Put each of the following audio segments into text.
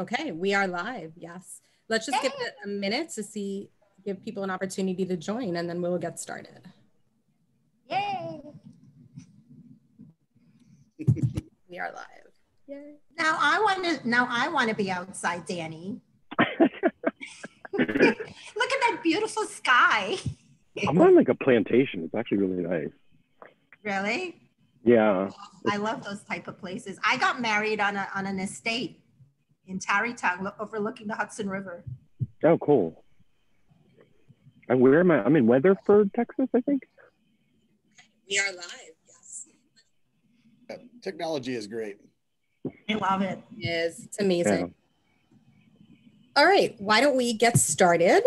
Okay, we are live. Yes. Let's just give it a minute to see, give people an opportunity to join, and then we'll get started. Yay! We are live. Yay. Now I want to. Now I want to be outside, Danny. Look at that beautiful sky. I'm on like a plantation. It's actually really nice. Really? Yeah. I love those type of places. I got married on a on an estate in Tarrytown, lo- overlooking the Hudson River. Oh, cool. And where am I? I'm in Weatherford, Texas, I think. We are live. Yes. Yeah, Technology is great. I love it. It is. It's amazing. Yeah. All right, why don't we get started?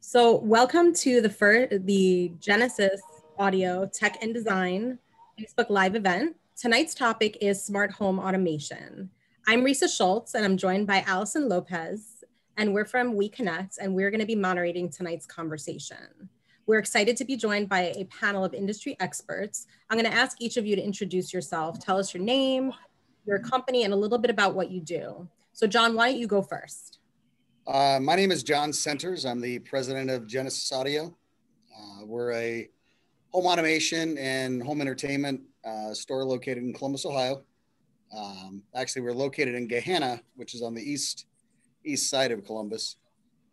So, welcome to the first, the Genesis Audio Tech and Design Facebook Live event. Tonight's topic is smart home automation. I'm Risa Schultz, and I'm joined by Allison Lopez, and we're from We Connect, and we're going to be moderating tonight's conversation. We're excited to be joined by a panel of industry experts. I'm going to ask each of you to introduce yourself, tell us your name, your company, and a little bit about what you do. So, John, why don't you go first? Uh, my name is John Centers. I'm the president of Genesis Audio. Uh, we're a home automation and home entertainment uh, store located in Columbus, Ohio. Um, actually, we're located in Gahanna, which is on the east east side of Columbus,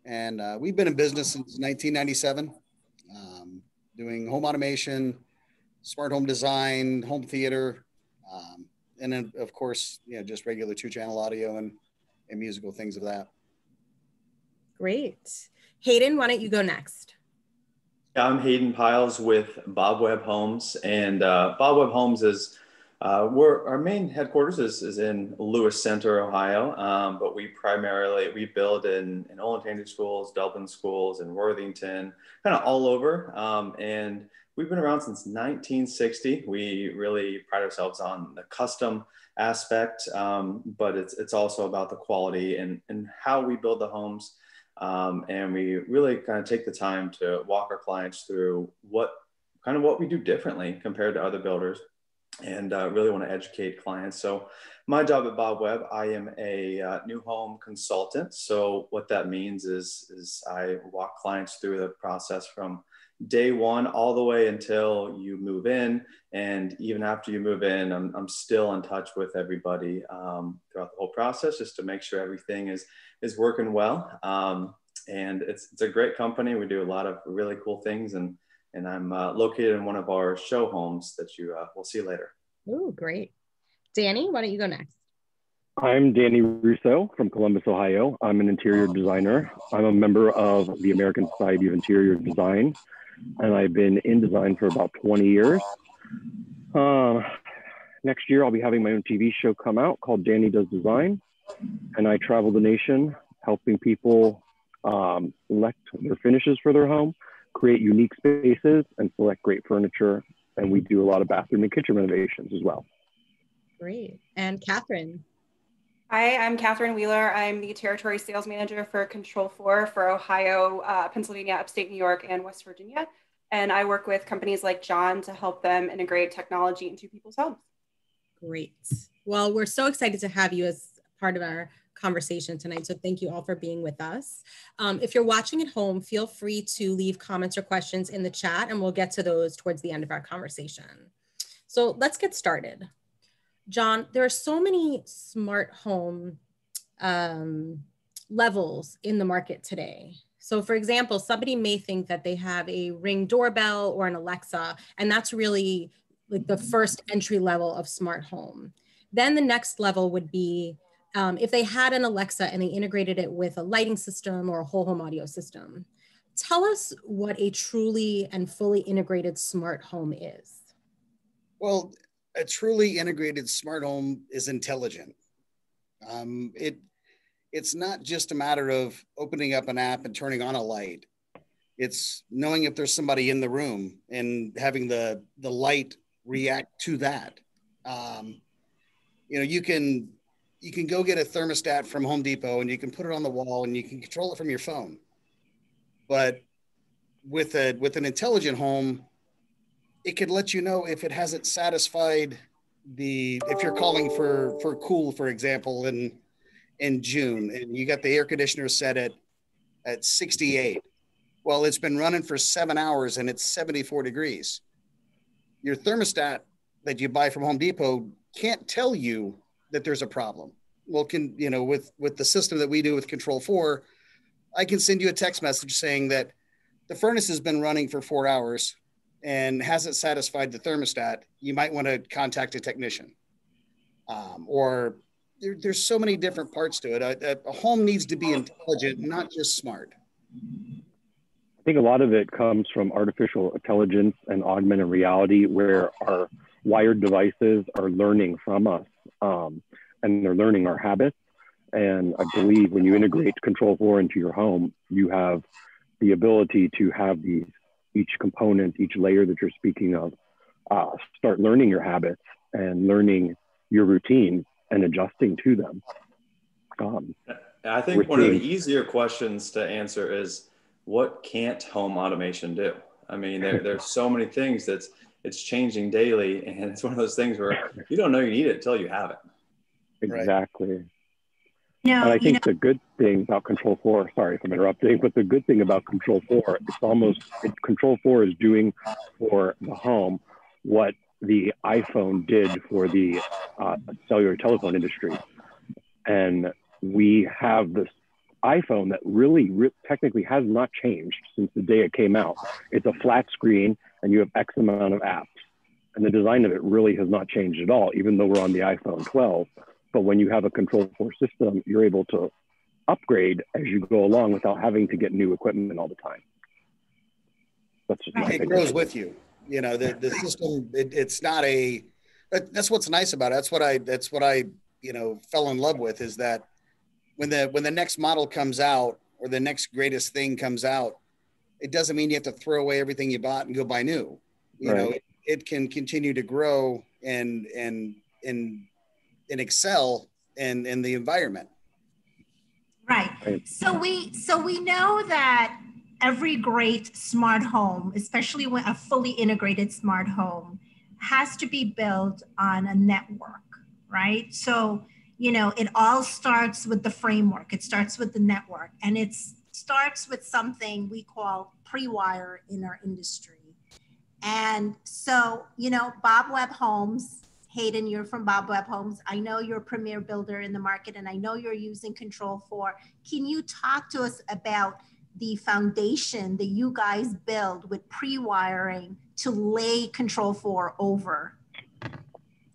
and uh, we've been in business since 1997, um, doing home automation, smart home design, home theater, um, and then of course, you know, just regular two-channel audio and and musical things of that. Great. Hayden, why don't you go next? Yeah, I'm Hayden Piles with Bob Webb Homes, and uh, Bob Webb Homes is uh, we're our main headquarters is, is in Lewis Center, Ohio, um, but we primarily we build in in Olentangy schools, Dublin schools, and Worthington, kind of all over, um, and we've been around since 1960. We really pride ourselves on the custom aspect, um, but it's it's also about the quality and and how we build the homes. Um, and we really kind of take the time to walk our clients through what kind of what we do differently compared to other builders and uh, really want to educate clients. So my job at Bob Webb, I am a uh, new home consultant. So what that means is, is I walk clients through the process from day one all the way until you move in. And even after you move in, I'm, I'm still in touch with everybody um, throughout the whole process just to make sure everything is, is working well. Um, and it's, it's a great company. We do a lot of really cool things and, and I'm uh, located in one of our show homes that you uh, will see later. Oh, great. Danny, why don't you go next? I'm Danny Russo from Columbus, Ohio. I'm an interior designer. I'm a member of the American Society of Interior Design, and I've been in design for about 20 years. Uh, next year, I'll be having my own TV show come out called Danny Does Design, and I travel the nation helping people um, select their finishes for their home, create unique spaces, and select great furniture. And we do a lot of bathroom and kitchen renovations as well. Great. And Catherine. Hi, I'm Catherine Wheeler. I'm the territory sales manager for Control 4 for Ohio, uh, Pennsylvania, upstate New York, and West Virginia. And I work with companies like John to help them integrate technology into people's homes. Great. Well, we're so excited to have you as part of our conversation tonight. So thank you all for being with us. Um, if you're watching at home, feel free to leave comments or questions in the chat and we'll get to those towards the end of our conversation. So let's get started. John, there are so many smart home um, levels in the market today. So for example, somebody may think that they have a ring doorbell or an Alexa, and that's really like the first entry level of smart home. Then the next level would be um, if they had an Alexa and they integrated it with a lighting system or a whole home audio system. Tell us what a truly and fully integrated smart home is. Well, a truly integrated smart home is intelligent. Um, it it's not just a matter of opening up an app and turning on a light. It's knowing if there's somebody in the room and having the the light react to that. Um, you know, you can you can go get a thermostat from Home Depot and you can put it on the wall and you can control it from your phone. But with a with an intelligent home, it could let you know if it hasn't satisfied the if you're calling for for cool, for example, in in June and you got the air conditioner set at at 68. Well, it's been running for seven hours and it's 74 degrees. Your thermostat that you buy from Home Depot can't tell you that there's a problem. Well, can you know with with the system that we do with Control Four, I can send you a text message saying that the furnace has been running for four hours and hasn't satisfied the thermostat. You might want to contact a technician. Um, or there, there's so many different parts to it. A, a home needs to be intelligent, not just smart. I think a lot of it comes from artificial intelligence and augmented reality, where our wired devices are learning from us um, and they're learning our habits. And I believe when you integrate Control 4 into your home, you have the ability to have these each component, each layer that you're speaking of, uh, start learning your habits and learning your routines and adjusting to them. Um, I think one seeing, of the easier questions to answer is what can't home automation do? I mean, there, there's so many things that's it's changing daily, and it's one of those things where you don't know you need it until you have it. Exactly. No, and I think you know, the good thing about Control 4, sorry if I'm interrupting, but the good thing about Control 4, it's almost, it, Control 4 is doing for the home what the iPhone did for the uh, cellular telephone industry. And we have this iPhone that really, re- technically has not changed since the day it came out. It's a flat screen and you have X amount of apps. And the design of it really has not changed at all, even though we're on the iPhone 12. But when you have a Control 4 system, you're able to upgrade as you go along without having to get new equipment all the time. That's just it grows with you. You know, the, the system, it, it's not a, that's what's nice about it. That's what I, that's what I, you know, fell in love with is that when the when the next model comes out or the next greatest thing comes out, it doesn't mean you have to throw away everything you bought and go buy new. You right. know, it, it, can continue to grow and and and and excel in in the environment. Right. right. So we so we know that every great smart home, especially when a fully integrated smart home, has to be built on a network, right? So you know, it all starts with the framework. It starts with the network, and it starts with something we call pre-wire in our industry. And so, you know, Bob Webb Homes, Hayden, you're from Bob Webb Homes. I know you're a premier builder in the market, and I know you're using Control 4. Can you talk to us about the foundation that you guys build with pre-wiring to lay Control 4 over?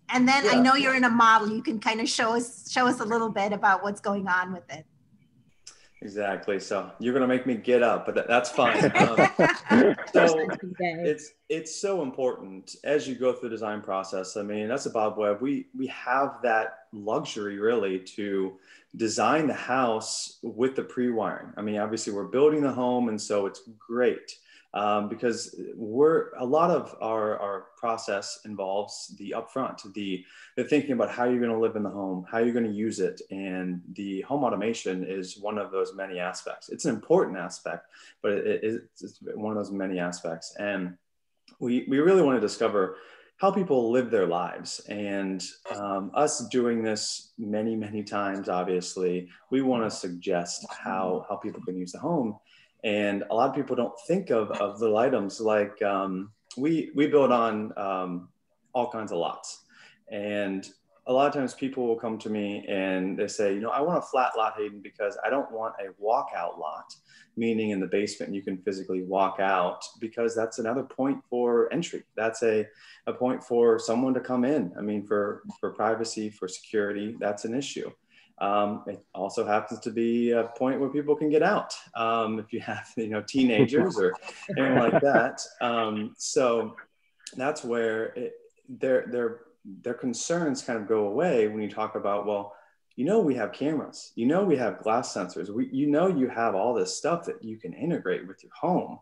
And then yeah. I know you're in a model. You can kind of show us show us a little bit about what's going on with it. Exactly. So you're going to make me get up, but that, that's fine. Um, so it's it's so important as you go through the design process. I mean, that's a Bob Webb. We we have that luxury really to design the house with the pre-wiring. I mean, obviously we're building the home, and so it's great um, because we're a lot of our, our process involves the upfront, the, the thinking about how you're going to live in the home, how you're going to use it. And the home automation is one of those many aspects. It's an important aspect, but it, it's one of those many aspects. And we, we really want to discover how people live their lives. And um, us doing this many, many times, obviously, we want to suggest how, how people can use the home and a lot of people don't think of, of little items like um, we, we build on um, all kinds of lots. And a lot of times people will come to me and they say, you know, I want a flat lot, Hayden, because I don't want a walkout lot, meaning in the basement you can physically walk out, because that's another point for entry. That's a, a point for someone to come in. I mean, for, for privacy, for security, that's an issue. Um, it also happens to be a point where people can get out um, if you have you know teenagers or anything like that. Um, so that's where it, their their their concerns kind of go away when you talk about well you know we have cameras you know we have glass sensors we, you know you have all this stuff that you can integrate with your home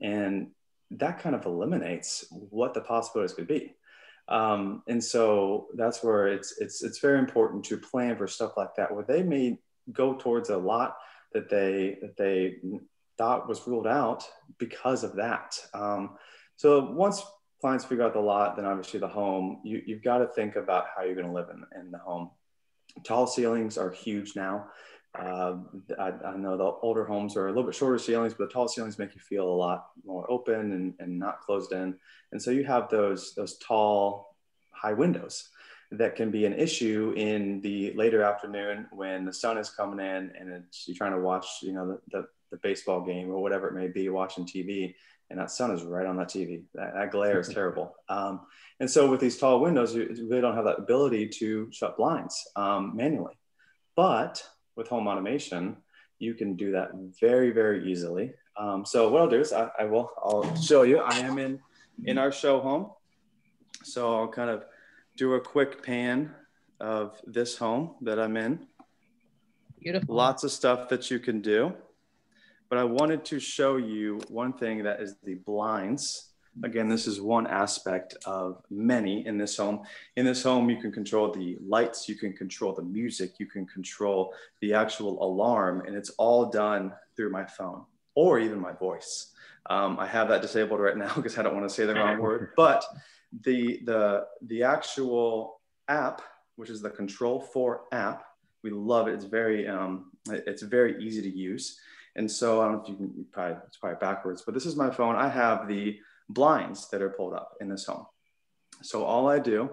and that kind of eliminates what the possibilities could be um, and so that's where it's it's it's very important to plan for stuff like that, where they may go towards a lot that they that they thought was ruled out because of that. Um, so once clients figure out the lot, then obviously the home, you, you've got to think about how you're going to live in, in the home. tall ceilings are huge now. Uh, I, I, know the older homes are a little bit shorter ceilings, but the tall ceilings make you feel a lot more open and, and not closed in. And so you have those, those tall, high windows that can be an issue in the later afternoon when the sun is coming in and it's, you're trying to watch, you know, the, the, the baseball game or whatever it may be, watching TV, and that sun is right on that TV. That, that glare is terrible. Um, and so with these tall windows, you really don't have that ability to shut blinds um, manually. But with home automation, you can do that very, very easily. Um, so what I'll do is I, I, will, I'll show you, I am in, in our show home. So I'll kind of do a quick pan of this home that I'm in. Beautiful. Lots of stuff that you can do. But I wanted to show you one thing that is the blinds Again, this is one aspect of many in this home. In this home, you can control the lights, you can control the music, you can control the actual alarm, and it's all done through my phone or even my voice. Um, I have that disabled right now because I don't want to say the wrong word, but the, the, the actual app, which is the Control 4 app, we love it. It's very, um, it's very easy to use. And so I don't know if you can probably, it's probably backwards, but this is my phone. I have the blinds that are pulled up in this home. So all I do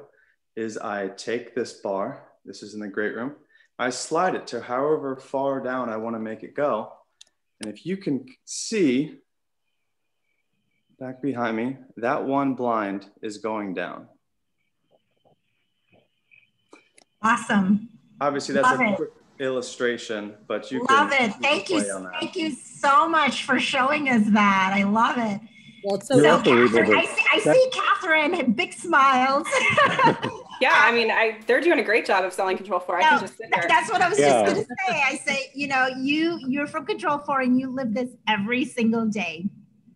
is I take this bar, this is in the great room, I slide it to however far down I want to make it go. And if you can see back behind me, that one blind is going down. Awesome. Obviously, that's Love a quick illustration, but you love it. Thank you. Thank you so much for showing us that. I love it. Well, so, so Catherine, I see, I see Catherine, big smiles. yeah, I mean, I they're doing a great job of selling Control Four. No, I can just sit there. That's what I was yeah. just going to say. I say, you know, you you're from Control Four and you live this every single day.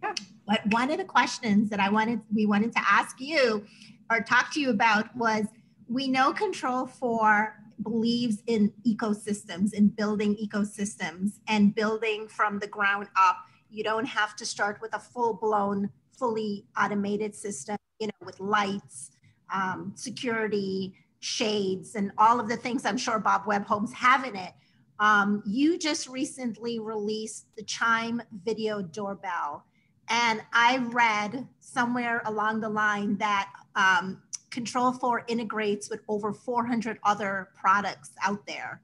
Yeah. But one of the questions that I wanted we wanted to ask you or talk to you about was we know Control Four believes in ecosystems in building ecosystems and building from the ground up you don't have to start with a full blown, fully automated system, you know, with lights, um, security, shades, and all of the things I'm sure Bob Webb Homes have in it. Um, you just recently released the Chime video doorbell. And I read somewhere along the line that um, Control 4 integrates with over 400 other products out there.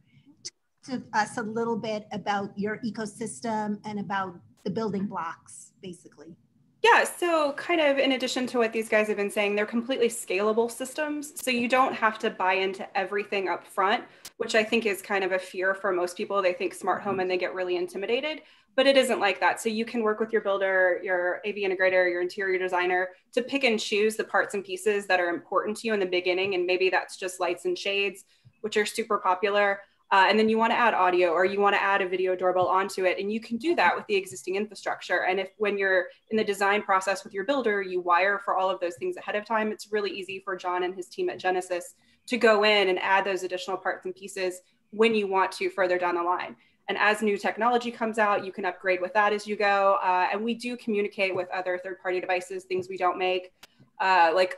To us a little bit about your ecosystem and about the building blocks, basically. Yeah, so kind of in addition to what these guys have been saying, they're completely scalable systems. So you don't have to buy into everything up front, which I think is kind of a fear for most people. They think smart home and they get really intimidated, but it isn't like that. So you can work with your builder, your AV integrator, your interior designer to pick and choose the parts and pieces that are important to you in the beginning. And maybe that's just lights and shades, which are super popular. Uh, and then you want to add audio or you want to add a video doorbell onto it and you can do that with the existing infrastructure. And if when you're in the design process with your builder you wire for all of those things ahead of time it's really easy for john and his team at genesis to go in and add those additional parts and pieces when you want to further down the line. And as new technology comes out you can upgrade with that as you go. Uh, and we do communicate with other third party devices things we don't make uh, like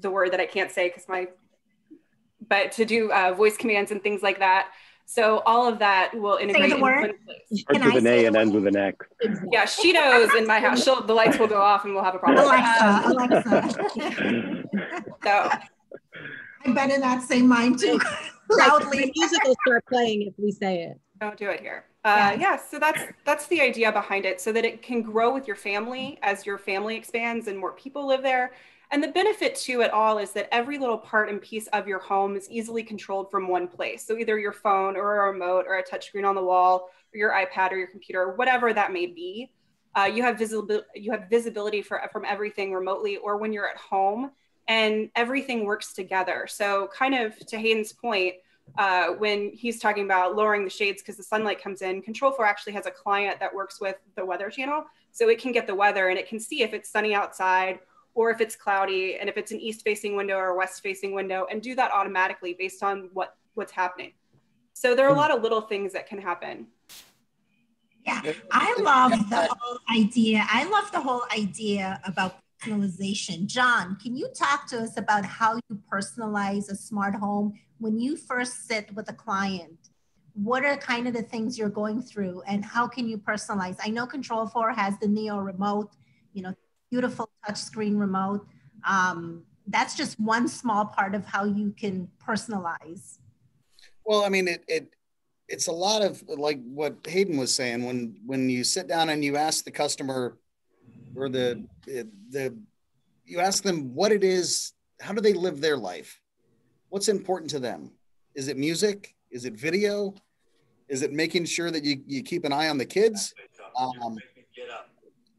the word that i can't say because my but to do uh, voice commands and things like that. So all of that will integrate say the word. Starts with an A and ends with an X. Yeah, she knows in my house. She'll, the lights will go off and we'll have a problem. Alexa, Alexa. so I better not say mine too loudly. The music will start playing if we say it. Don't do it here. Uh, yeah. yeah, so that's that's the idea behind it, so that it can grow with your family as your family expands and more people live there, and the benefit to it all is that every little part and piece of your home is easily controlled from one place. So either your phone or a remote or a touchscreen on the wall or your iPad or your computer, whatever that may be. Uh, you have visibility you have visibility for, from everything remotely or when you're at home and everything works together. So kind of to Hayden's point, uh, when he's talking about lowering the shades because the sunlight comes in, Control 4 actually has a client that works with the weather channel. So it can get the weather and it can see if it's sunny outside or if it's cloudy and if it's an east facing window or a west facing window and do that automatically based on what what's happening. So there are a lot of little things that can happen. Yeah i love the whole idea. I love the whole idea about personalization. John can you talk to us about how you personalize a smart home? When you first sit with a client, what are kind of the things you're going through and how can you personalize? I know Control 4 has the Neo remote, you know, beautiful touchscreen remote. Um, that's just one small part of how you can personalize. Well, I mean, it, it it's a lot of like what Hayden was saying when when you sit down and you ask the customer or the the you ask them what it is, how do they live their life? What's important to them? Is it music? Is it video? Is it making sure that you, you keep an eye on the kids? Um,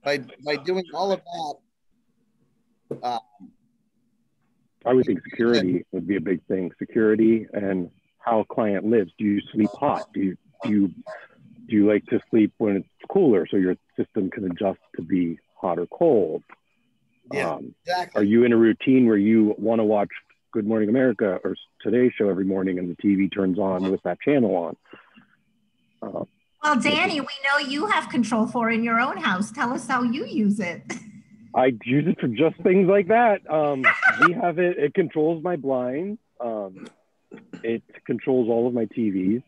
by by doing all of that, um, I would think security would be a big thing. Security and how a client lives. Do you sleep hot? Do you do you do you like to sleep when it's cooler so your system can adjust to be hot or cold? Yeah, um, exactly. Are you in a routine where you want to watch Good Morning America or Today Show every morning and the TV turns on with that channel on? Uh, well, Danny, we know you have Control 4 in your own house. Tell us how you use it. I use it for just things like that. Um, we have it. It controls my blinds. Um, it controls all of my TVs.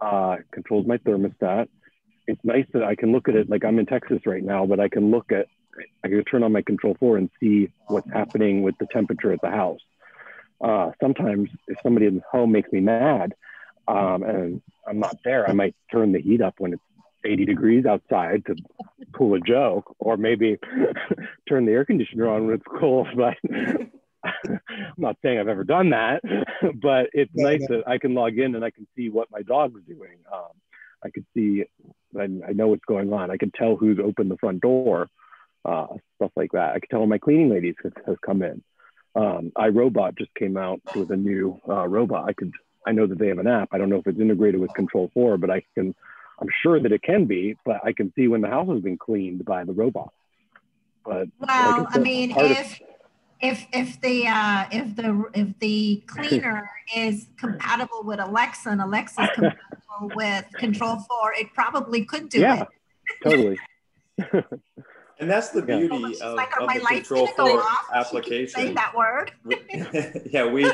Uh, controls my thermostat. It's nice that I can look at it. Like I'm in Texas right now, but I can look at. I can turn on my Control 4 and see what's happening with the temperature at the house. Uh, sometimes, if somebody in the home makes me mad, um, and I'm not there, I might turn the heat up when it's 80 degrees outside to pull a joke, or maybe turn the air conditioner on when it's cold. But I'm not saying I've ever done that, but it's yeah, nice yeah. that I can log in and I can see what my dog's doing. Um, I can see, I, I know what's going on. I can tell who's opened the front door, uh, stuff like that. I can tell when my cleaning lady has, has come in. Um, iRobot just came out with a new uh, robot. I could, I know that they have an app. I don't know if it's integrated with Control 4, but I can, I'm sure that it can be, but I can see when the house has been cleaned by the robot. But well, like I, I mean, if, of, if if the uh, if the if the cleaner is compatible with Alexa and Alexa is compatible with Control Four, it probably could do yeah, it. totally. And that's the beauty of, like, of the Control Four application. Say that word. yeah, we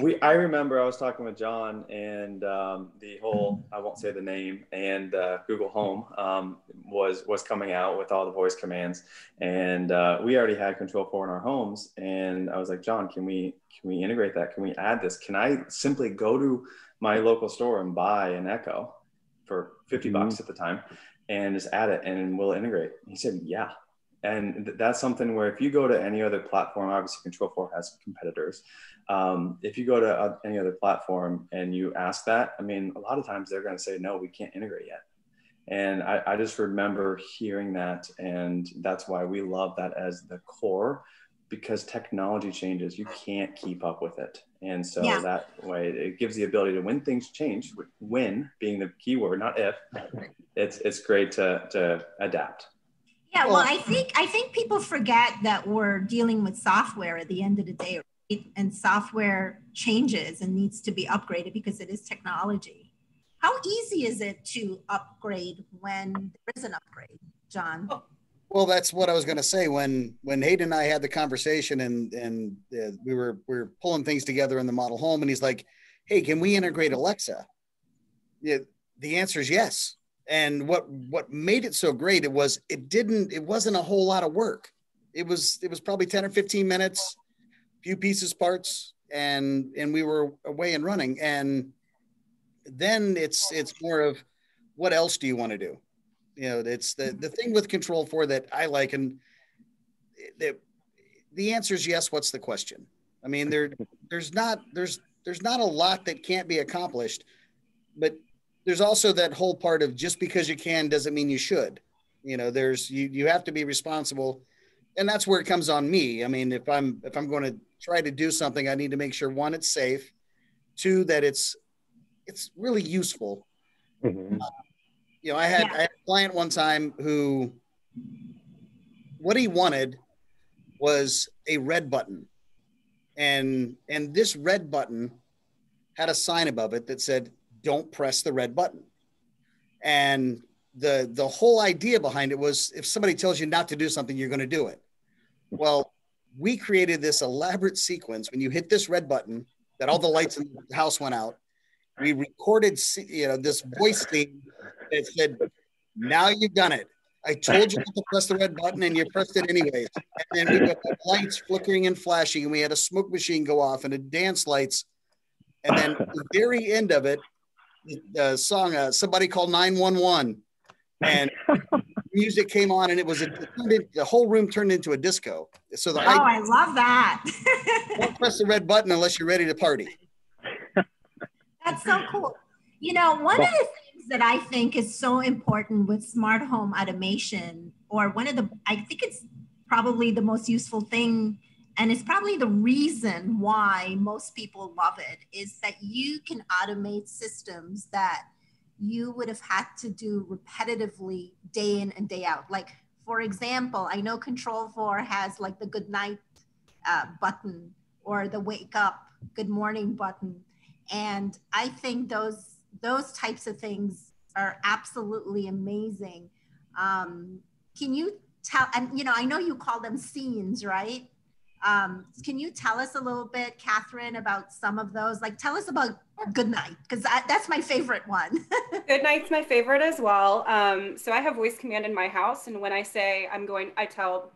we I remember I was talking with John and um, the whole I won't say the name and uh, Google Home um, was was coming out with all the voice commands and uh, we already had Control Four in our homes and I was like John, can we can we integrate that? Can we add this? Can I simply go to my local store and buy an Echo for 50 mm-hmm. bucks at the time? And just add it and we'll integrate. He said, yeah. And th- that's something where if you go to any other platform, obviously Control 4 has competitors. Um, if you go to uh, any other platform and you ask that, I mean, a lot of times they're going to say, no, we can't integrate yet. And I, I just remember hearing that. And that's why we love that as the core because technology changes, you can't keep up with it. And so yeah. that way it gives the ability to when things change, when being the key word, not if, it's it's great to to adapt. Yeah, well, I think I think people forget that we're dealing with software at the end of the day, right? and software changes and needs to be upgraded because it is technology. How easy is it to upgrade when there is an upgrade, John? Oh, Well, that's what I was going to say when when Hayden and I had the conversation and and uh, we were we were pulling things together in the model home, and he's like, "Hey, can we integrate Alexa?" Yeah, the answer is yes. And what what made it so great it was it didn't it wasn't a whole lot of work. It was it was probably ten or fifteen minutes, few pieces parts, and and we were away and running. And then it's it's more of what else do you want to do? You know, it's the the thing with Control Four that I like, and the the answer is yes. What's the question? I mean, there there's not there's there's not a lot that can't be accomplished, but there's also that whole part of just because you can doesn't mean you should. You know, there's you you have to be responsible, and that's where it comes on me. I mean, if I'm if I'm going to try to do something, I need to make sure one, it's safe, two, that it's it's really useful. Mm-hmm. Uh, you know, I had, yeah. I had a client one time who what he wanted was a red button. And and this red button had a sign above it that said, don't press the red button. And the the whole idea behind it was if somebody tells you not to do something, you're going to do it. Well, we created this elaborate sequence. When you hit this red button, that all the lights in the house went out. We recorded, you know, this voice thing that said, "Now you've done it." I told you to press the red button, and you pressed it anyways. And then we got the lights flickering and flashing, and we had a smoke machine go off and a dance lights. And then the very end of it, the song uh, "Somebody Called 911," and music came on, and it was a, it the whole room turned into a disco. So the oh, I, I love that. don't press the red button unless you're ready to party. That's so cool. You know, one of the things that I think is so important with smart home automation, or one of the, I think it's probably the most useful thing, and it's probably the reason why most people love it, is that you can automate systems that you would have had to do repetitively day in and day out. Like, for example, I know Control 4 has like the good night uh, button or the wake up, good morning button. And I think those those types of things are absolutely amazing. Um, can you tell, and you know, I know you call them scenes, right? Um, can you tell us a little bit, Catherine, about some of those? Like, tell us about Good Night, because that's my favorite one. Good Night's my favorite as well. Um, so I have voice command in my house, and when I say I'm going, I tell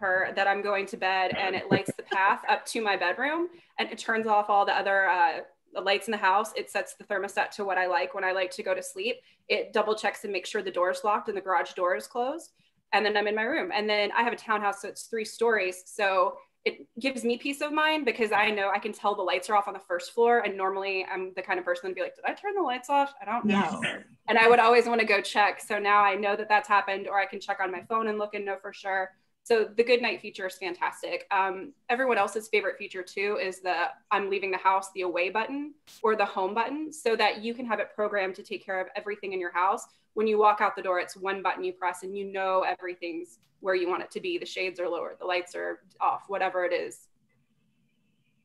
her that I'm going to bed, and it lights the path up to my bedroom, and it turns off all the other uh, the lights in the house. It sets the thermostat to what I like when I like to go to sleep. It double checks and makes sure the door is locked and the garage door is closed. And then I'm in my room. And then I have a townhouse, so it's three stories. So it gives me peace of mind because I know I can tell the lights are off on the first floor. And normally I'm the kind of person to be like, did I turn the lights off? I don't know. Yes. And I would always want to go check. So now I know that that's happened, or I can check on my phone and look and know for sure. So the good night feature is fantastic. Um, everyone else's favorite feature too is the I'm leaving the house, the away button or the home button so that you can have it programmed to take care of everything in your house. When you walk out the door, it's one button you press and you know everything's where you want it to be. The shades are lower, the lights are off, whatever it is.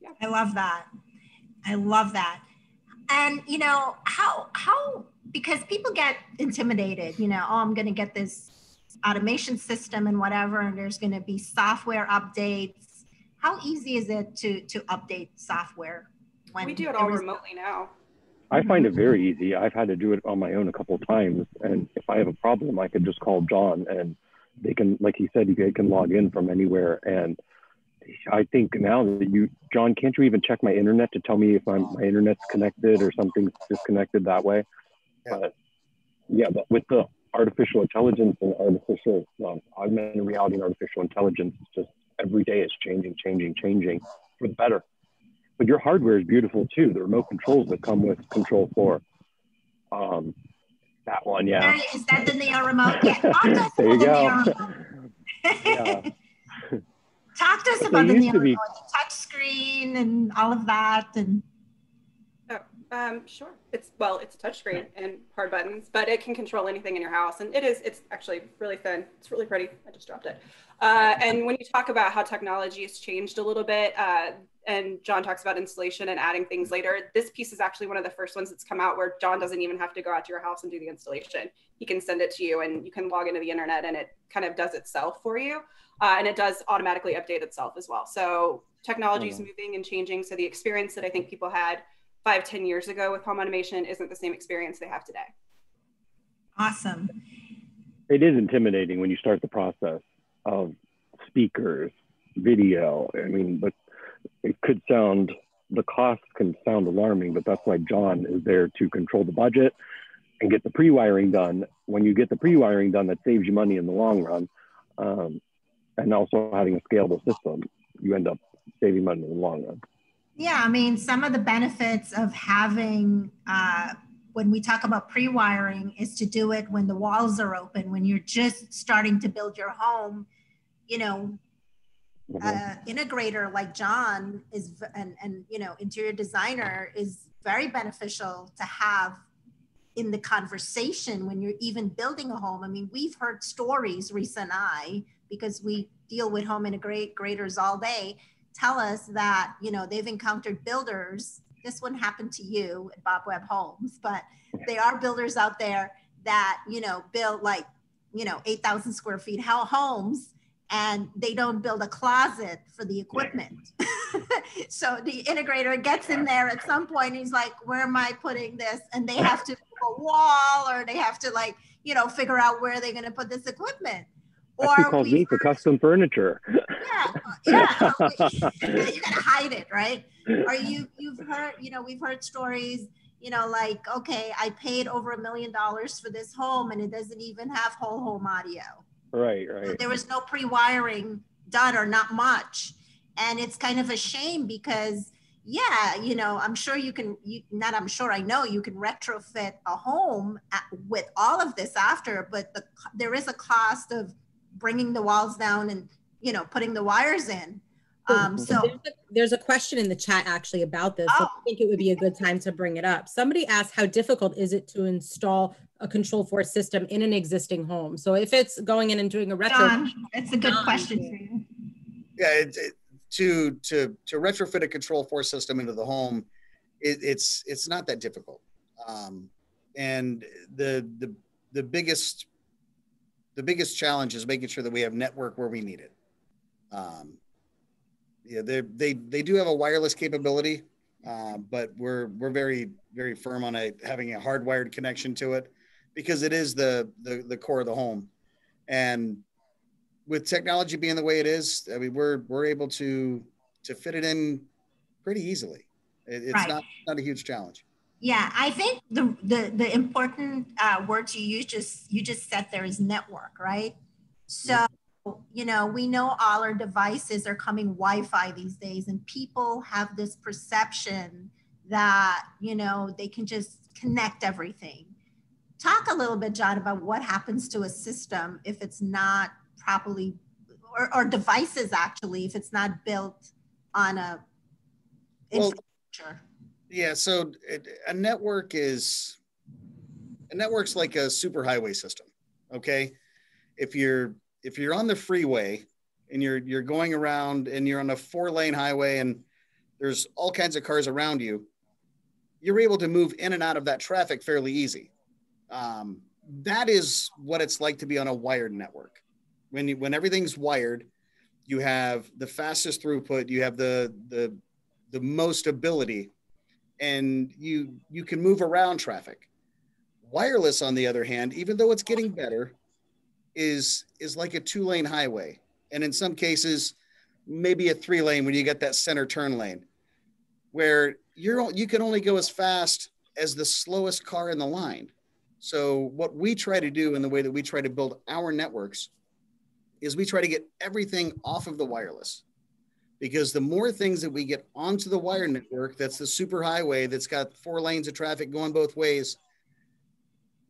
Yeah. I love that. I love that. And you know, how how because people get intimidated, you know, oh, I'm gonna get this automation system and whatever, and there's going to be software updates. How easy is it to to update software? When we do it all remotely now. I find it very easy. I've had to do it on my own a couple of times, and if I have a problem, I could just call John, and they can, like he said, you can log in from anywhere. And I think now that you, John, can't you even check my internet to tell me if I'm, my internet's connected or something's disconnected that way? Yeah. But yeah, but with the artificial intelligence and artificial um, augmented reality and artificial intelligence just every day is changing, changing, changing for the better. But your hardware is beautiful too. The remote controls that come with Control 4. Um, that one, yeah. Is that the Neo remote? Yeah. there you go. yeah. Talk to us about the Neo remote, be... the touch screen and all of that. And um, sure. It's well, it's a touchscreen and hard buttons, but it can control anything in your house, and it is. It's actually really thin. It's really pretty. I just dropped it. Uh, and when you talk about how technology has changed a little bit, uh, and John talks about installation and adding things later, this piece is actually one of the first ones that's come out where John doesn't even have to go out to your house and do the installation. He can send it to you, and you can log into the internet, and it kind of does itself for you, uh, and it does automatically update itself as well. So technology is mm-hmm. moving and changing. So the experience that I think people had five, ten years ago with home automation isn't the same experience they have today. Awesome. It is intimidating when you start the process of speakers, video. I mean, but it could sound, the cost can sound alarming, but that's why John is there to control the budget and get the pre-wiring done. When you get the pre-wiring done, that saves you money in the long run. Um, and also having a scalable system, you end up saving money in the long run. Yeah, I mean, some of the benefits of having, uh, when we talk about pre wiring, is to do it when the walls are open, when you're just starting to build your home. You know, mm-hmm. uh, integrator like John is, and, and, you know, interior designer is very beneficial to have in the conversation when you're even building a home. I mean, we've heard stories, Risa and I, because we deal with home integrators all day tell us that you know they've encountered builders this wouldn't happen to you at bob webb homes but they are builders out there that you know build like you know 8000 square feet homes and they don't build a closet for the equipment. so the integrator gets in there at some point. he's like, "Where am I putting this?" And they have to a wall, or they have to like, you know, figure out where they're going to put this equipment. Or That's calls me for custom furniture. Yeah, yeah. you gotta hide it, right? Or you you've heard, you know, we've heard stories you know, like, okay, I paid over a million dollars for this home and it doesn't even have whole home audio. Right, right. So there was no pre wiring done or not much. And it's kind of a shame because, yeah, you know, I'm sure you can, you, not I'm sure, I know you can retrofit a home at, with all of this after, but the, there is a cost of bringing the walls down and, you know, putting the wires in. Um, so there's a, there's a, question in the chat actually about this. Oh. So I think it would be a good time to bring it up. Somebody asked, how difficult is it to install a Control 4 system in an existing home? So if it's going in and doing a retro, John, it's a good John, question for you. Yeah, it, it, to to to retrofit a Control 4 system into the home, it, it's it's not that difficult. Um, and the the the biggest the biggest challenge is making sure that we have network where we need it. Um, yeah, they they they do have a wireless capability, uh, but we're we're very very firm on a having a hardwired connection to it because it is the the the core of the home, and with technology being the way it is, I mean we're we're able to to fit it in pretty easily. It, it's right. not not a huge challenge. Yeah, I think the the the important uh, words you use just you just said there is network, right? So you know, we know all our devices are coming Wi-Fi these days, and people have this perception that you know they can just connect everything. Talk a little bit, John, about what happens to a system if it's not properly, or, or devices actually, if it's not built on a well, infrastructure. Yeah, so a network is a network's like a superhighway system. Okay, if you're if you're on the freeway and you're you're going around and you're on a four lane highway and there's all kinds of cars around you, you're able to move in and out of that traffic fairly easy. Um, that is what it's like to be on a wired network. When you, when everything's wired, you have the fastest throughput, you have the the the most ability, and you you can move around traffic. Wireless, on the other hand, even though it's getting better, is is like a two lane highway. And in some cases maybe a three lane when you get that center turn lane where you're you can only go as fast as the slowest car in the line. So what we try to do in the way that we try to build our networks is we try to get everything off of the wireless because the more things that we get onto the wire network that's the super highway that's got four lanes of traffic going both ways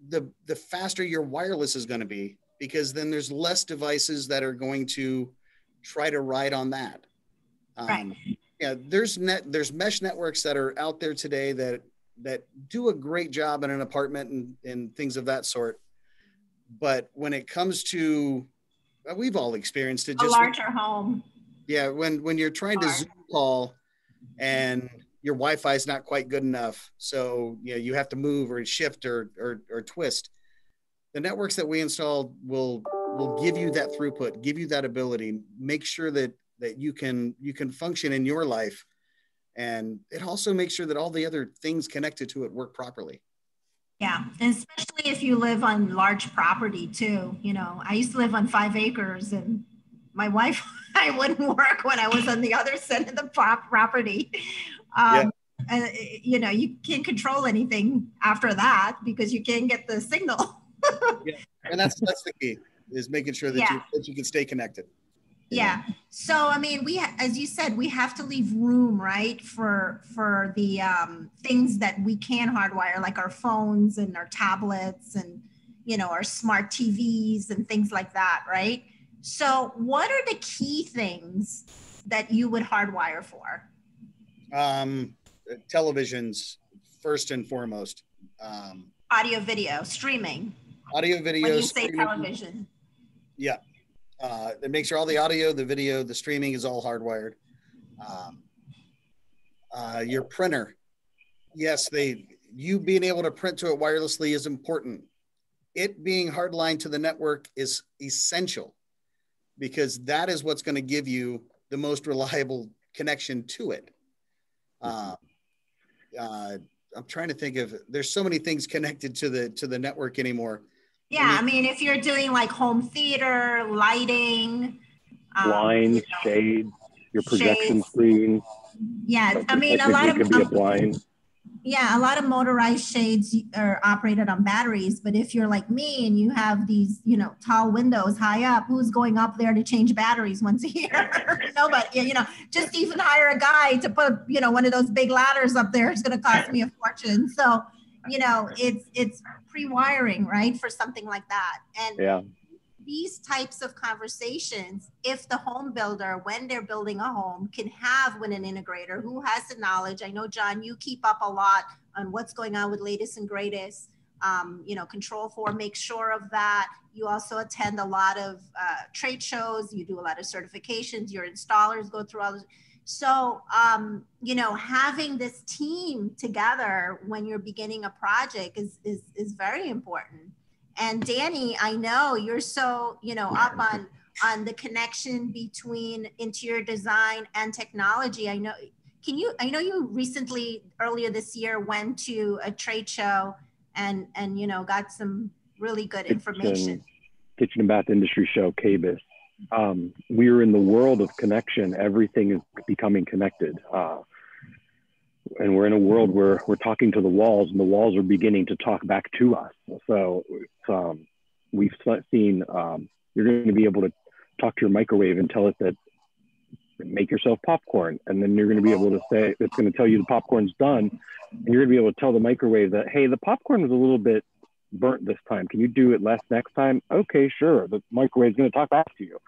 the the faster your wireless is going to be because then there's less devices that are going to try to ride on that. Um, right. Yeah, there's net there's mesh networks that are out there today that that do a great job in an apartment and, and things of that sort. But when it comes to we've all experienced it just a larger home. Yeah, when when you're trying to Zoom call and your Wi-Fi is not quite good enough, so you know you have to move or shift or or, or twist the networks that we installed will will give you that throughput give you that ability. Make sure that that you can you can function in your life and it also makes sure that all the other things connected to it work properly. Yeah and especially if you live on large property too you know i used to live on five acres and my wife i wouldn't work when i was on the other side of the property um, yeah. and you know you can't control anything after that because you can't get the signal yeah. And that's that's the key is making sure that, yeah. you, that you can stay connected. Yeah. So I mean, we as you said, we have to leave room, right, for for the um, things that we can hardwire, like our phones and our tablets and you know our smart TVs and things like that, right? So, what are the key things that you would hardwire for? Um, televisions first and foremost. Um, Audio, video, streaming audio, video. When you say television. Yeah. Uh, it makes sure all the audio, the video, the streaming is all hardwired. Um, uh, your printer, yes, they you being able to print to it wirelessly is important. It being hardlined to the network is essential. Because that is what's going to give you the most reliable connection to it. Uh, uh, I'm trying to think of there's so many things connected to the to the network anymore. Yeah, I mean, I mean if you're doing like home theater, lighting, um, blinds, you know, shades, your projection shades. screen. Yeah, I mean, a lot of could be a blind yeah, a lot of motorized shades are operated on batteries, but if you're like me and you have these, you know, tall windows high up, who's going up there to change batteries once a year? Nobody, you know, just even hire a guy to put, you know, one of those big ladders up there is going to cost me a fortune. So, you know, it's it's pre-wiring, right, for something like that. And yeah these types of conversations, if the home builder, when they're building a home, can have with an integrator who has the knowledge. I know, John, you keep up a lot on what's going on with latest and greatest. Um, you know, Control 4, make sure of that. You also attend a lot of uh, trade shows. You do a lot of certifications. Your installers go through all this. So, um, you know, having this team together when you're beginning a project is, is, is very important. And Danny, I know you're so, you know, up on on the connection between interior design and technology. I know can you I know you recently earlier this year went to a trade show and and you know got some really good information. Kitchen and bath industry show, KBIS. Um, we are in the world of connection. Everything is becoming connected. Uh, and we're in a world where we're talking to the walls and the walls are beginning to talk back to us. So um, we've seen um, you're going to be able to talk to your microwave and tell it that make yourself popcorn and then you're going to be able to say it's going to tell you the popcorn's done and you're going to be able to tell the microwave that hey the popcorn was a little bit burnt this time. Can you do it less next time? Okay sure the microwave's going to talk back to you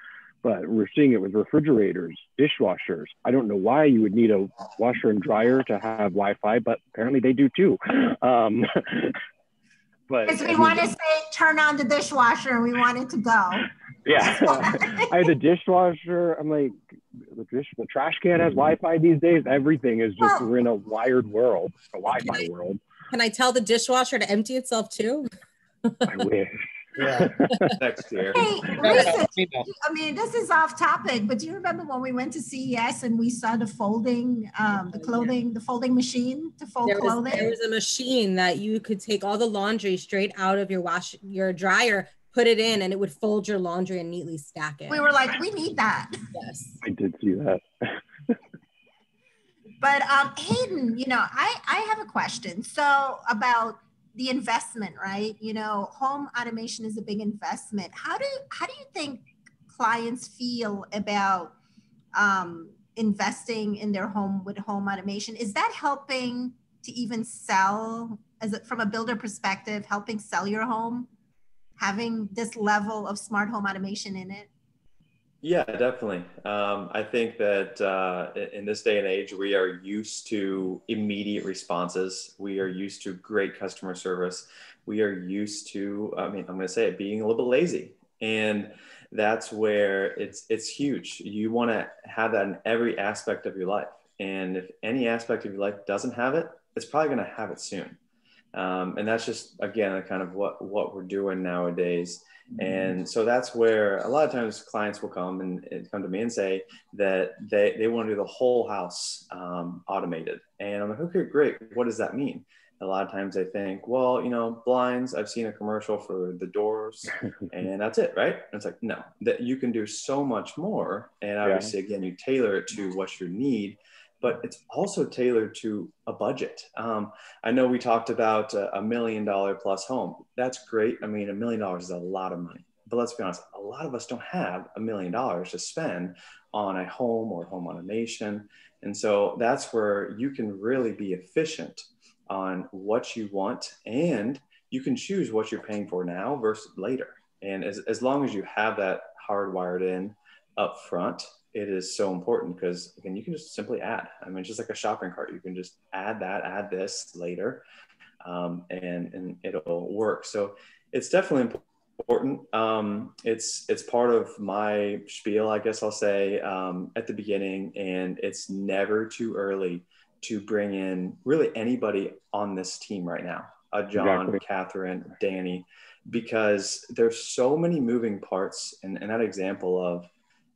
but we're seeing it with refrigerators, dishwashers. I don't know why you would need a washer and dryer to have Wi-Fi, but apparently they do too. Um, but because we want to say turn on the dishwasher and we want it to go. Yeah, I had the dishwasher. I'm like, the, dish, the trash can has Wi-Fi these days. Everything is just well, we're in a wired world, a Wi-Fi world. Can I tell the dishwasher to empty itself too? I wish. Yeah. Next year. Hey, listen, I mean, this is off topic, but do you remember when we went to CES and we saw the folding, um, the clothing, the folding machine to fold there was, clothing? There was a machine that you could take all the laundry straight out of your wash, your dryer, put it in, and it would fold your laundry and neatly stack it. We were like, we need that. Yes. I did see that. but um, Hayden, you know, I I have a question. So about the investment, right? You know, home automation is a big investment. How do how do you think clients feel about um, investing in their home with home automation? Is that helping to even sell, as from a builder perspective, helping sell your home, having this level of smart home automation in it? Yeah, definitely. Um, I think that uh, in this day and age, we are used to immediate responses. We are used to great customer service. We are used to, I mean, I'm going to say it, being a little bit lazy. And that's where it's it's huge. You want to have that in every aspect of your life. And if any aspect of your life doesn't have it, it's probably going to have it soon. Um, and that's just again kind of what what we're doing nowadays and so that's where a lot of times clients will come and, and come to me and say that they, they want to do the whole house um, automated. And I'm like, okay, great. What does that mean? A lot of times they think, well, you know, blinds, I've seen a commercial for the doors and that's it, right? And it's like, no, that you can do so much more. And obviously, yeah. again, you tailor it to what your need but it's also tailored to a budget. Um, I know we talked about a, a million dollar plus home. That's great. I mean, a million dollars is a lot of money. But let's be honest, a lot of us don't have a million dollars to spend on a home or home automation. And so that's where you can really be efficient on what you want and you can choose what you're paying for now versus later. And as, as long as you have that hardwired in up front, it is so important because again, you can just simply add. I mean, just like a shopping cart, you can just add that, add this later, um, and and it'll work. So it's definitely important. Um, it's it's part of my spiel, I guess I'll say um, at the beginning, and it's never too early to bring in really anybody on this team right now. Uh, John, exactly. Catherine, Danny, because there's so many moving parts, and, and that example of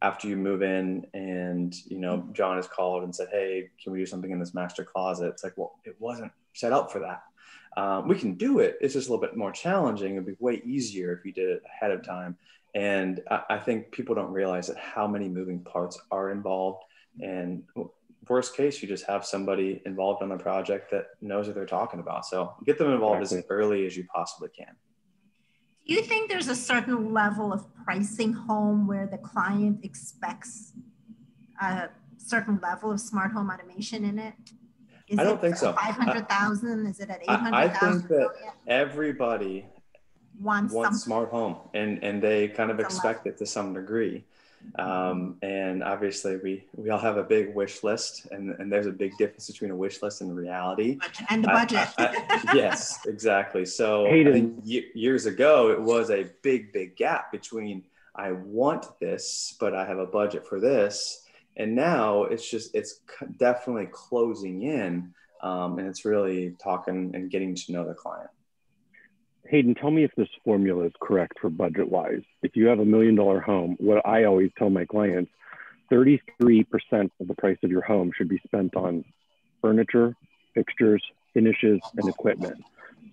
after you move in and you know john has called and said hey can we do something in this master closet? It's like well it wasn't set up for that. Um, we can do it. It's just a little bit more challenging. It'd be way easier if we did it ahead of time. And I, I think people don't realize that how many moving parts are involved. And worst case you just have somebody involved on the project that knows what they're talking about. So get them involved exactly. as early as you possibly can do you think there's a certain level of pricing home where the client expects a certain level of smart home automation in it? Is I don't think so. 500,000? Is it at 800,000? I think that everybody wants, wants smart home and, and they kind of expect it to some degree. Um, and obviously we, we all have a big wish list and, and there's a big difference between a wish list and reality. And the budget. I, I, yes, exactly. So I think years ago, it was a big, big gap between I want this, but I have a budget for this. And now it's just, it's definitely closing in. Um, and it's really talking and getting to know the client. Hayden, tell me if this formula is correct for budget wise. If you have a million dollar home, what I always tell my clients 33% of the price of your home should be spent on furniture, fixtures, finishes, and equipment.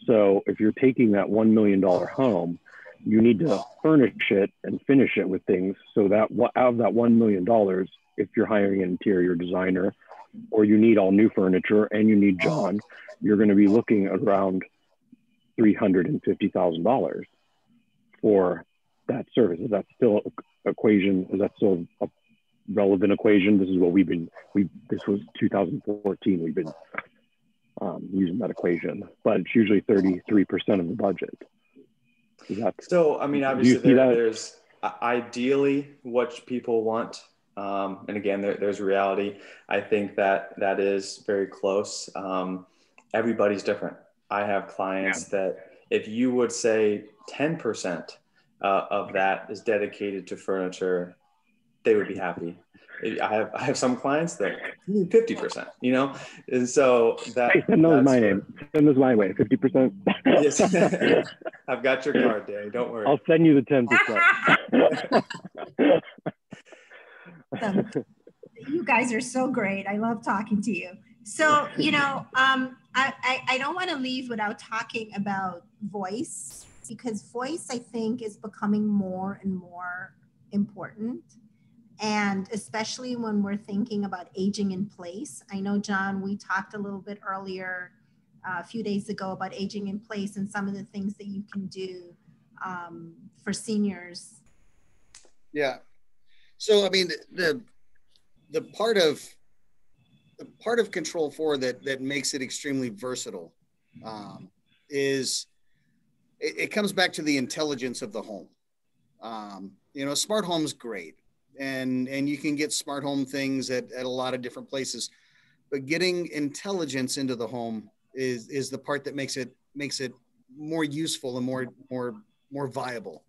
So if you're taking that $1 million home, you need to furnish it and finish it with things so that out of that $1 million, if you're hiring an interior designer or you need all new furniture and you need John, you're going to be looking around $350,000 for that service. Is that still equation? Is that still a relevant equation? This is what we've been, we, this was 2014. We've been um, using that equation, but it's usually 33% of the budget. so, I mean, obviously there, there's ideally what people want. Um, and again, there, there's reality. I think that that is very close. Um, everybody's different. I have clients yeah. that if you would say 10% uh, of that is dedicated to furniture, they would be happy. I have I have some clients that fifty percent, you know, and so that hey, send those my name. Send those my way. Fifty percent. yes, I've got your card, Danny. Don't worry. I'll send you the ten percent. you guys are so great. I love talking to you. So you know, um, I, I, I don't want to leave without talking about voice because voice, I think, is becoming more and more important. And especially when we're thinking about aging in place. I know, John, we talked a little bit earlier, uh, a few days ago, about aging in place and some of the things that you can do um, for seniors. Yeah. So, I mean, the, the part of the part of Control 4 that that makes it extremely versatile um, is it, it, comes back to the intelligence of the home. Um, you know, smart home's great, and and you can get smart home things at, at a lot of different places, but getting intelligence into the home is is the part that makes it makes it more useful and more more more viable.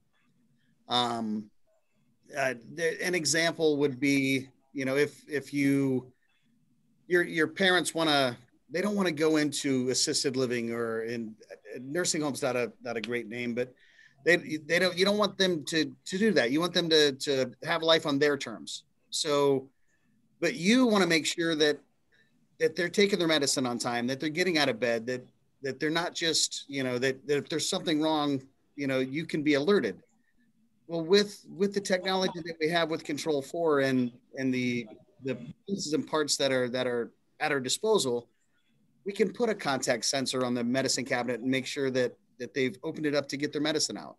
Um, uh, an example would be, you know, if if you your your parents want to they don't want to go into assisted living or in uh, nursing homes not a not a great name but they they don't you don't want them to to do that. You want them to to have life on their terms. So but you want to make sure that that they're taking their medicine on time that they're getting out of bed that that they're not just you know that, that if there's something wrong you know you can be alerted. Well with with the technology that we have with control 4 and and the the pieces and parts that are that are at our disposal, we can put a contact sensor on the medicine cabinet and make sure that that they've opened it up to get their medicine out.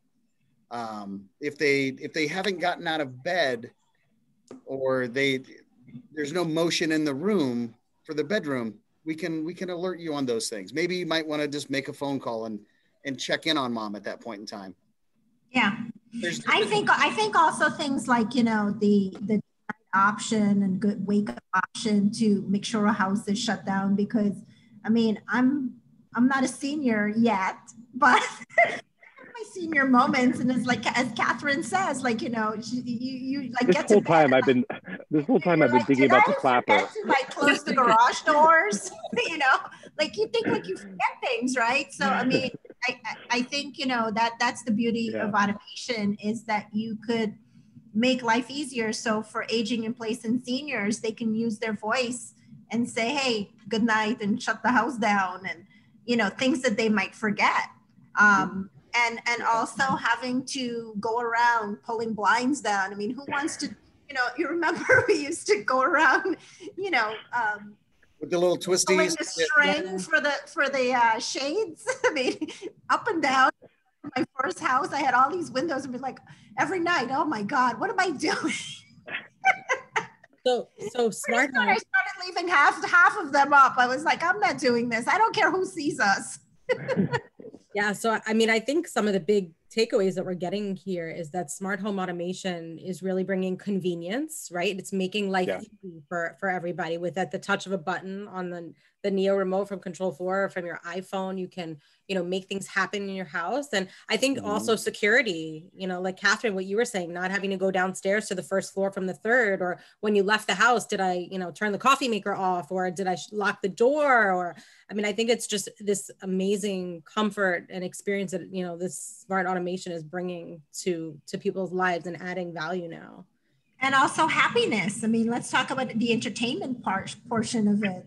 Um, if they if they haven't gotten out of bed, or they there's no motion in the room for the bedroom, we can we can alert you on those things. Maybe you might want to just make a phone call and and check in on mom at that point in time. Yeah. There's, I think I think also things like you know the the option and good wake up option to make sure a house is shut down because I mean I'm I'm not a senior yet, but my senior moments and it's like as Catherine says, like you know, she, you you like this get whole time I've been this whole time I've been like, thinking about the clapper. To, like close the garage doors, you know, like you think like you forget things, right? So I mean, I I think you know that that's the beauty yeah. of automation is that you could make life easier. So for aging in place and seniors, they can use their voice and say, hey, good night and shut the house down and, you know, things that they might forget. Um, and, and also having to go around pulling blinds down. I mean, who wants to, you know, you remember we used to go around, you know, um, with the little twisties. Pulling the string yeah. for the for the uh, shades. I mean, up and down. My first house, I had all these windows and be like every night. Oh my God, what am I doing? So so smart. Home. I started leaving half half of them up. I was like, I'm not doing this. I don't care who sees us. yeah. So I mean, I think some of the big takeaways that we're getting here is that smart home automation is really bringing convenience, right? It's making life yeah. easy for for everybody with at the touch of a button on the the Neo remote from Control 4 or from your iPhone, you can, you know, make things happen in your house. And I think mm-hmm. also security, you know, like Catherine, what you were saying, not having to go downstairs to the first floor from the third, or when you left the house, did I, you know, turn the coffee maker off or did I lock the door? Or, I mean, I think it's just this amazing comfort and experience that, you know, this smart automation is bringing to, to people's lives and adding value now. And also happiness. I mean, let's talk about the entertainment part portion of it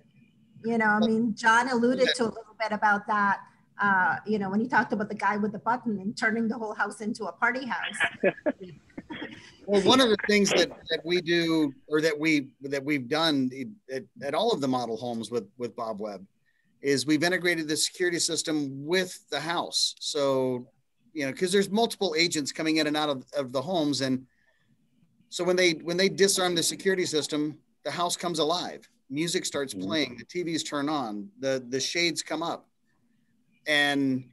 you know, I mean, John alluded to a little bit about that. Uh, you know, when he talked about the guy with the button and turning the whole house into a party house. well, one of the things that, that we do, or that we that we've done at, at all of the model homes with with Bob Webb, is we've integrated the security system with the house. So, you know, because there's multiple agents coming in and out of, of the homes, and so when they when they disarm the security system, the house comes alive music starts mm-hmm. playing, the TVs turn on, the the shades come up, and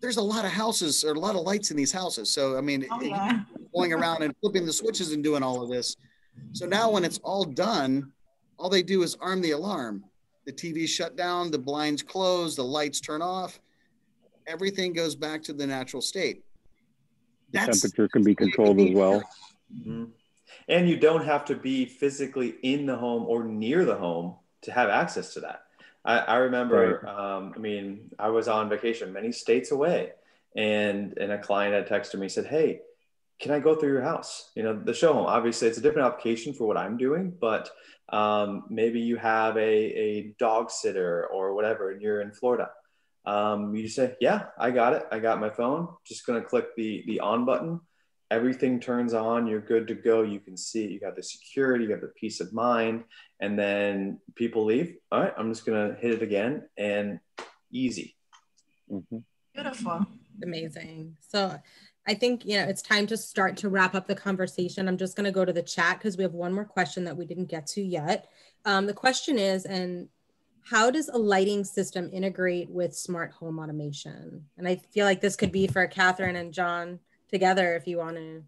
there's a lot of houses or a lot of lights in these houses. So I mean, oh, yeah. going around and flipping the switches and doing all of this. So now when it's all done, all they do is arm the alarm. The TV's shut down, the blinds close, the lights turn off. Everything goes back to the natural state. The temperature can be controlled as well. Mm-hmm and you don't have to be physically in the home or near the home to have access to that i, I remember right. um, i mean i was on vacation many states away and and a client had texted me said hey can i go through your house you know the show home obviously it's a different application for what i'm doing but um, maybe you have a, a dog sitter or whatever and you're in florida um, you just say yeah i got it. I got my phone. Just going to click the the on button. Everything turns on. You're good to go. You can see it. you got the security. You have the peace of mind. And then people leave. All right i'm just going to hit it again and easy. Mm-hmm. beautiful. Amazing. So i think you know it's time to start to wrap up the conversation. I'm just going to go to the chat because we have one more question that we didn't get to yet. Um, the question is and how does a lighting system integrate with smart home automation? And i feel like this could be for catherine and john together if you want to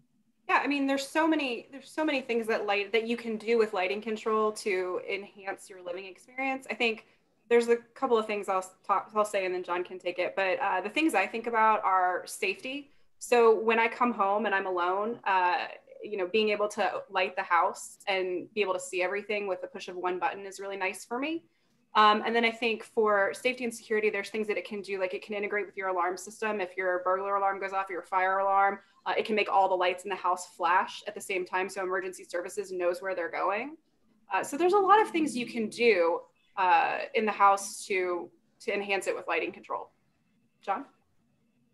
yeah i mean there's so many there's so many things that light that you can do with lighting control to enhance your living experience. I think there's a couple of things i'll talk i'll say and then john can take it but uh, the things i think about are safety. So when i come home and i'm alone uh, you know being able to light the house and be able to see everything with the push of one button is really nice for me um, and then I think for safety and security, there's things that it can do, like it can integrate with your alarm system. If your burglar alarm goes off, your fire alarm, uh, it can make all the lights in the house flash at the same time, so emergency services knows where they're going. Uh, so there's a lot of things you can do uh, in the house to to enhance it with lighting control. John.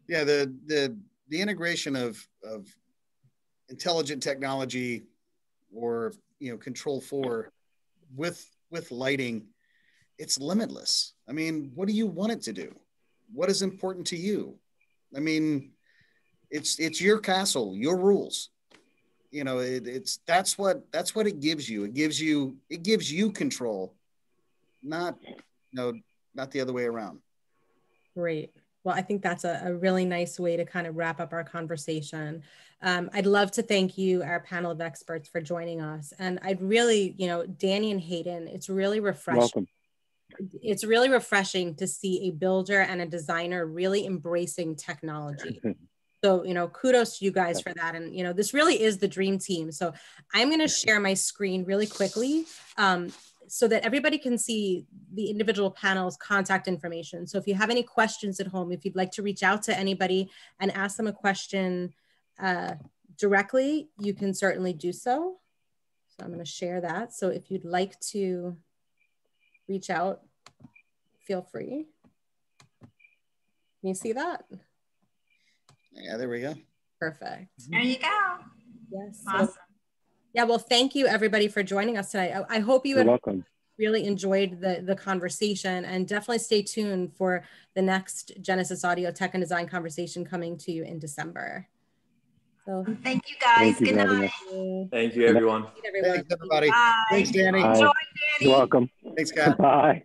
Yeah, the the the integration of of intelligent technology or you know Control 4 with with lighting it's limitless. I mean, what do you want it to do? What is important to you? I mean, it's it's your castle, your rules. You know, it, it's that's what that's what it gives you. It gives you it gives you control, not you know, not the other way around. Great. Well, I think that's a, a, really nice way to kind of wrap up our conversation. Um, I'd love to thank you, our panel of experts, for joining us. And I'd really, you know, Danny and Hayden, it's really refreshing. Welcome it's really refreshing to see a builder and a designer really embracing technology. So, you know, kudos to you guys for that. And, you know, this really is the dream team. So I'm going to share my screen really quickly um, so that everybody can see the individual panels contact information. So if you have any questions at home, if you'd like to reach out to anybody and ask them a question, uh, directly, you can certainly do so. So I'm going to share that. So if you'd like to reach out, feel free. Can you see that? Yeah, there we go. Perfect. There you go. Yes. Awesome. So, yeah, well, thank you everybody for joining us tonight. I, I hope you You're welcome. really enjoyed the, the conversation and definitely stay tuned for the next Genesis Audio Tech and Design conversation coming to you in December. So Thank you guys. Thank you Good night. us. thank you, everyone. everyone. Thanks, everybody. Bye. Thanks, Danny. Bye. Enjoy, Danny. You're welcome. Thanks, Kat. Bye.